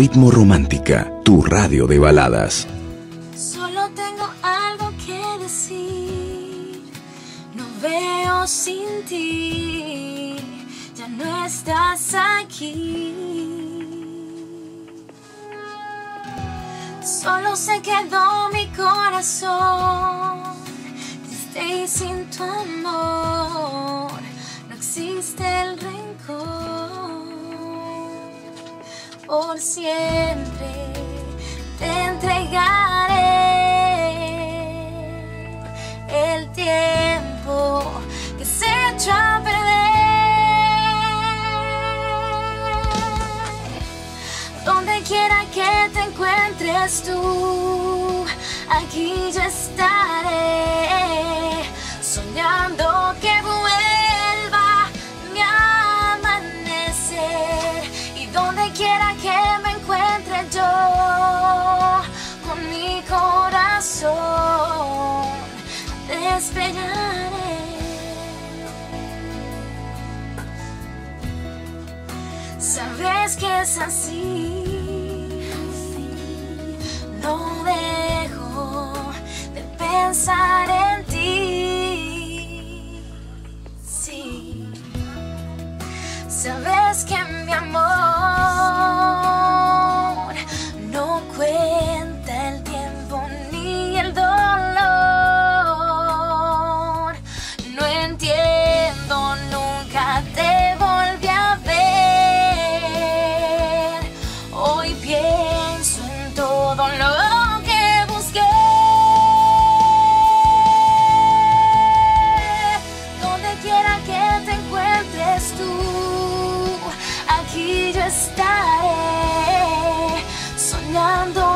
Ritmo Romántica, tu radio de baladas. Solo tengo algo que decir. No veo sin ti. Ya no estás aquí. Solo se quedó mi corazón. Triste y sin tu amor. No existe el rencor por siempre te entregaré el tiempo que se echó a perder. Donde quiera que te encuentres tú, aquí yo estaré soñando quiera que me encuentre yo con mi corazón te esperaré sabes que es así no dejo de pensar en ti. Sí. Sabes que mi amor aquí yo estaré, soñando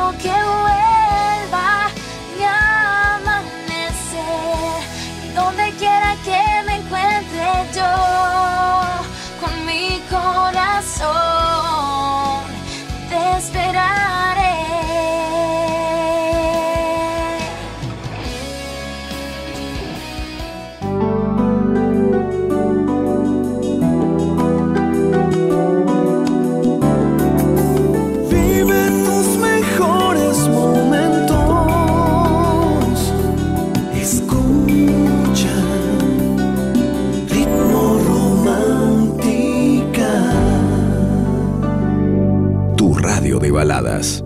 de baladas.